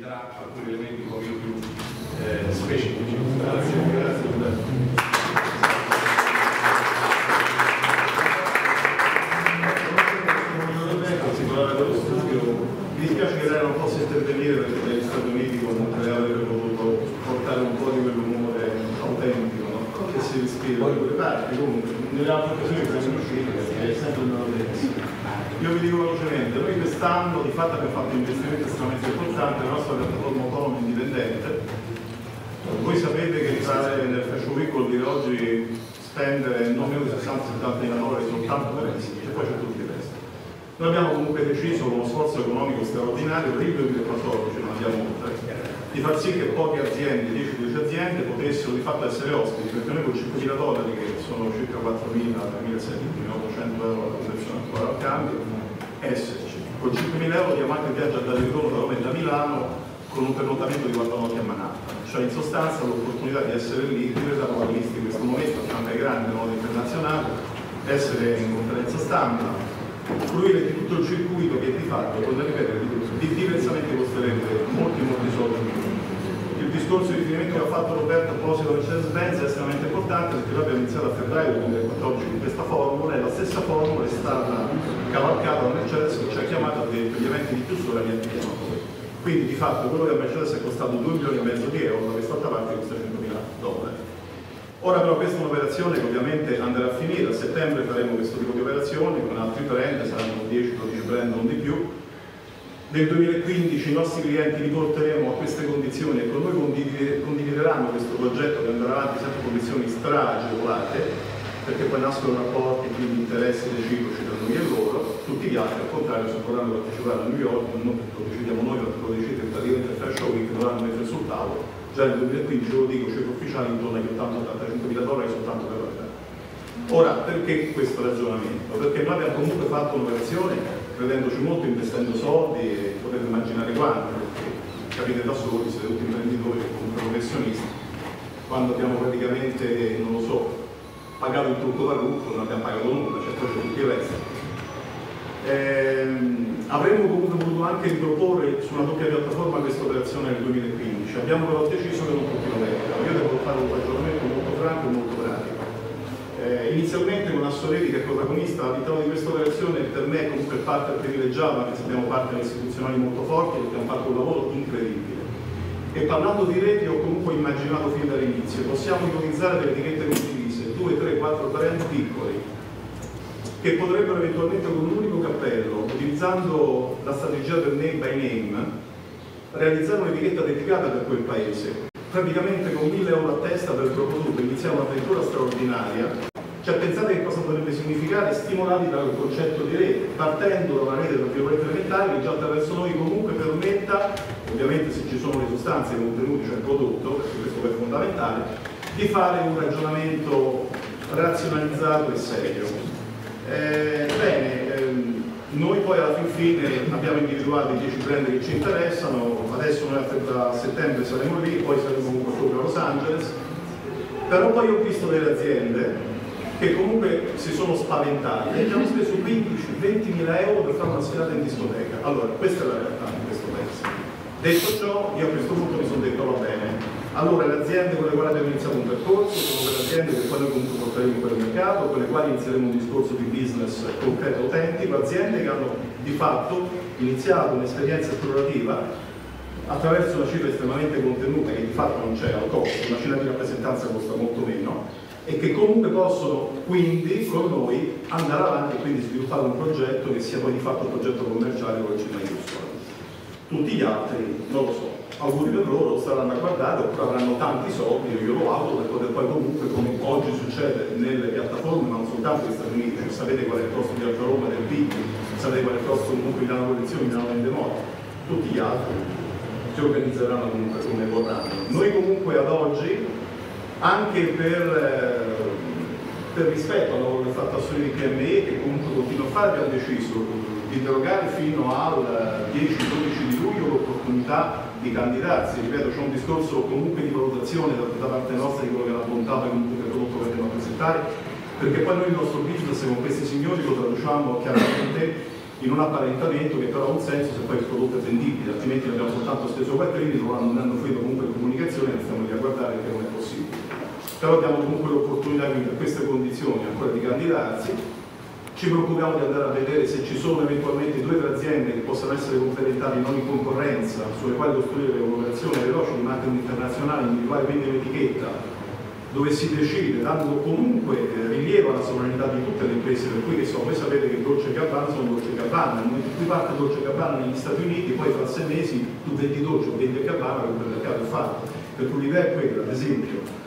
darà alcuni elementi un po' più eh, specifici. Grazie, grazie. Mi dispiace che lei non possa intervenire perché negli Stati Uniti comunque avrebbe potuto portare un po' di quell'umore autentico, no? che si respira da quelle parti, comunque nelle altre occasioni siamo riusciti Io vi dico velocemente, noi quest'anno di fatto abbiamo fatto un investimento estremamente importante nella nostra piattaforma autonoma indipendente. Voi sapete che entrare nel Fashion Week vuol oggi spendere non meno di 60-70 mila dollari soltanto per essi, e poi c'è tutto. Noi abbiamo comunque deciso con uno sforzo economico straordinario per il 2014, non andiamo oltre, di far sì che poche aziende, 10-12 aziende, potessero di fatto essere ospiti, perché noi con 5.000 dollari, che sono circa 4.000, 3.700, euro la conversione ancora al cambio, esserci. Con 5.000 euro diamo anche viaggio a dare ritorno da Roma e da Milano con un pernottamento di 4 notti a Manhattan. Cioè in sostanza l'opportunità di essere lì, di vedere protagonisti in questo momento, anche grande modo internazionale, essere in conferenza stampa, fruire di tutto il circuito che di fatto, torno a ripetere, di- diversamente costerebbe molti molti soldi. Il discorso di riferimento che ha fatto Roberto a proposito Mercedes-Benz è estremamente importante perché noi abbiamo iniziato a febbraio 2014 con questa formula e la stessa formula è stata cavalcata da Mercedes che ci ha chiamato per gli eventi di chiusura vi attiviamo noi. Quindi di fatto quello che a Mercedes è costato 2 milioni e mezzo di euro, quest'altra parte costa 100 mila dollari. Ora però questa è un'operazione che ovviamente andrà a finire, a settembre faremo questo tipo di operazioni con altri brand, saranno 10-12 brand non di più. Nel 2015 i nostri clienti li porteremo a queste condizioni e con noi condivide- condivideranno questo progetto che andrà avanti sempre condizioni straagevolate, perché poi nascono rapporti, quindi interessi reciproci tra noi e loro, tutti gli altri al contrario se vorranno partecipare a New York, non lo decidiamo noi, ma perché lo decide praticamente il Fashion Week, dovranno mettere sul tavolo già nel 2015 ve lo dico, cifre ufficiali intorno agli 80-85 mila dollari soltanto per la Ora, perché questo ragionamento? Perché noi abbiamo comunque fatto un'operazione credendoci molto, investendo soldi e potete immaginare quanto, perché capite da soli, siete tutti imprenditori comunque professionisti, quando abbiamo praticamente, non lo so, pagato il trucco parrucco, non abbiamo pagato nulla, poi c'è tutti i resti. Ehm, avremmo comunque voluto anche riproporre su una doppia piattaforma questa operazione nel 2015, abbiamo però deciso che non continueremo. Io devo fare un ragionamento molto franco e molto pratico. Eh, Assoleti che è protagonista all'interno di questa operazione per me è comunque privilegiato anche se abbiamo partner istituzionali molto forti perché hanno fatto un lavoro incredibile. E parlando di reti ho comunque immaginato fin dall'inizio, possiamo ipotizzare delle etichette condivise, 2, 3, 4 brand piccoli, che potrebbero eventualmente con un unico cappello, utilizzando la strategia del name by name, realizzare un'etichetta dedicata per quel paese. Praticamente con 1000 euro a testa per il prodotto iniziare un'avventura straordinaria. Cioè pensate che cosa potrebbe significare stimolati dal concetto di rete, partendo da una rete tra virgolette elementare che già attraverso noi comunque permetta, ovviamente se ci sono le sostanze, i contenuti, cioè il prodotto, perché questo è fondamentale, di fare un ragionamento razionalizzato e serio. Eh, bene, ehm, noi poi alla fin fine abbiamo individuato i 10 brand che ci interessano, adesso noi a settembre saremo lì, poi saremo comunque a Los Angeles, però poi ho visto delle aziende che comunque si sono spaventate e abbiamo speso 15-20 mila euro per fare una sfilata in discoteca. Allora, questa è la realtà di questo paese. Detto ciò, io a questo punto mi sono detto va bene. Allora le aziende con le quali abbiamo iniziato un percorso sono quelle aziende che poi noi comunque porteremo in quel mercato, con le quali inizieremo un discorso di business concreto autentico, aziende che hanno di fatto iniziato un'esperienza esplorativa attraverso una cifra estremamente contenuta che di fatto non c'è al costo, una cifra di rappresentanza costa molto meno e che comunque possono quindi con noi andare avanti e quindi sviluppare un progetto che sia poi di fatto un progetto commerciale con il C maiuscola. Tutti gli altri, non lo so, auguri per loro, staranno a guardare oppure avranno tanti soldi, io lo auguro per poter poi comunque, come oggi succede nelle piattaforme, ma non soltanto negli Stati Uniti, cioè sapete qual è il costo di Alfa Roma del PIB, sapete qual è il costo comunque di Milano Collezioni, Milano Vendemoto, tutti gli altri si organizzeranno comunque come vorranno. Noi comunque ad oggi, anche per, eh, per rispetto al lavoro che ha fatto Assolini PME, che comunque continua a fare, abbiamo deciso di derogare fino al 10-12 di luglio l'opportunità di candidarsi. Ripeto, c'è un discorso comunque di valutazione da, da parte nostra di quello che è la bontà comunque del prodotto che andiamo a presentare, perché poi noi il nostro business con questi signori lo traduciamo chiaramente in un apparentamento che però ha un senso se poi il prodotto è vendibile, altrimenti abbiamo soltanto steso quattrini, non hanno fruito comunque di comunicazione e stiamo lì a guardare che non è possibile. Però abbiamo comunque l'opportunità quindi a queste condizioni ancora di candidarsi, ci preoccupiamo di andare a vedere se ci sono eventualmente due o tre aziende che possano essere complementari non in concorrenza, sulle quali costruire un'operazione veloce di marketing internazionale, individuare quindi un'etichetta dove si decide, dando comunque eh, rilievo alla sovranità di tutte le imprese, per cui che so, voi sapete che Dolce Gabbana sono Dolce Gabbana, nel momento in cui parte Dolce Gabbana negli Stati Uniti, poi fra sei mesi tu vendi Dolce o vendi Gabbana, quel mercato è fatto. Per cui l'idea è quella, ad esempio,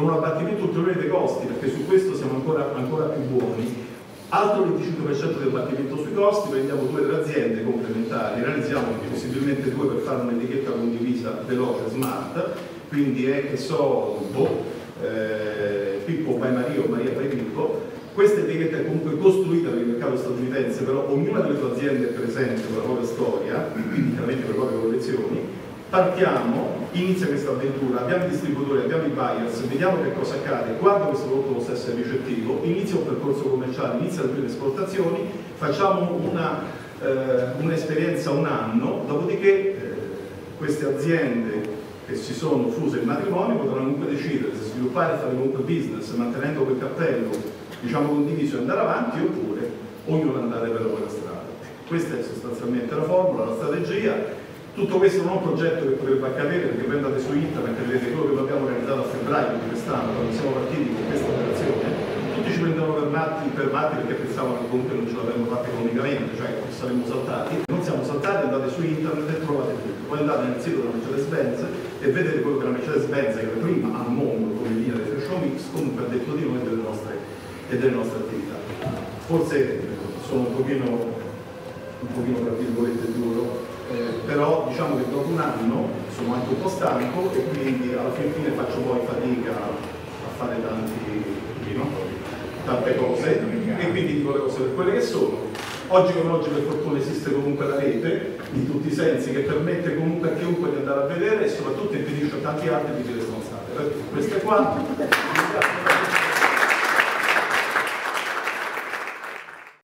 con un abbattimento ulteriore dei costi, perché su questo siamo ancora, ancora più buoni, altro 25% del abbattimento sui costi, prendiamo due aziende complementari, realizziamo possibilmente due per fare un'etichetta condivisa veloce, smart, quindi è che so, boh, eh, Pippo by Maria o Maria by Pippo, questa etichetta è comunque costruita per il mercato statunitense, però ognuna delle tue aziende è presente con la propria storia, chiaramente con le proprie collezioni, partiamo, inizia questa avventura, abbiamo i distributori, abbiamo i buyers, vediamo che cosa accade, quando questo prodotto possa essere ricettivo, inizia un percorso commerciale, inizia le prime esportazioni, facciamo un'esperienza un, un anno, dopodiché eh, queste aziende che si sono fuse in matrimonio potranno comunque decidere se sviluppare e fare comunque business mantenendo quel cappello diciamo condiviso e andare avanti oppure ognuno andare per la propria strada. Questa è sostanzialmente la formula, la strategia. Tutto questo non è un progetto che potrebbe accadere perché voi andate su internet e vedete quello che abbiamo realizzato a febbraio di quest'anno quando siamo partiti con questa operazione. Tutti ci prendevano per matti, per matti perché pensavano che comunque non ce l'avremmo fatta economicamente, cioè che saremmo saltati. Non siamo saltati, andate su internet e trovate tutto. Poi andate nel sito della Mercedes-Benz e vedete quello che la Mercedes-Benz, era prima al mondo come linea dei Fresh Mix, comunque ha detto di noi e delle nostre, e delle nostre attività. Forse sono un pochino, un pochino tra virgolette duro, eh, però diciamo che dopo un anno sono anche un po' stanco e quindi alla fine, fine faccio poi fatica a fare tanti, no? tante cose e quindi dico le cose per quelle che sono. Oggi come oggi per fortuna esiste comunque la rete in tutti i sensi che permette comunque a chiunque di andare a vedere e soprattutto impedisce a tanti altri di dire. Questo è quanto.